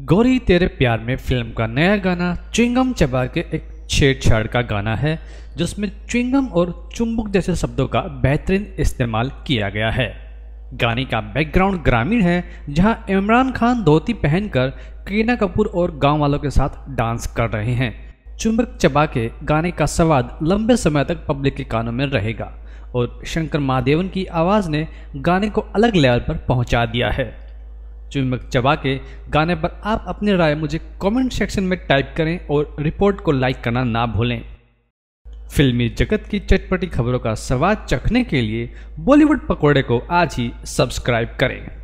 गौरी तेरे प्यार में फ़िल्म का नया गाना च्विंगम चबा के एक छेड़छाड़ का गाना है, जिसमें च्विंगम और चुंबक जैसे शब्दों का बेहतरीन इस्तेमाल किया गया है। गाने का बैकग्राउंड ग्रामीण है, जहाँ इमरान खान धोती पहनकर करीना कपूर और गाँव वालों के साथ डांस कर रहे हैं। चुंबक चबा के गाने का स्वाद लंबे समय तक पब्लिक के कानों में रहेगा, और शंकर महादेवन की आवाज़ ने गाने को अलग लेवल पर पहुँचा दिया है। चुम्बक चबा के गाने पर आप अपनी राय मुझे कमेंट सेक्शन में टाइप करें और रिपोर्ट को लाइक करना ना भूलें। फिल्मी जगत की चटपटी खबरों का स्वाद चखने के लिए बॉलीवुड पकौड़े को आज ही सब्सक्राइब करें।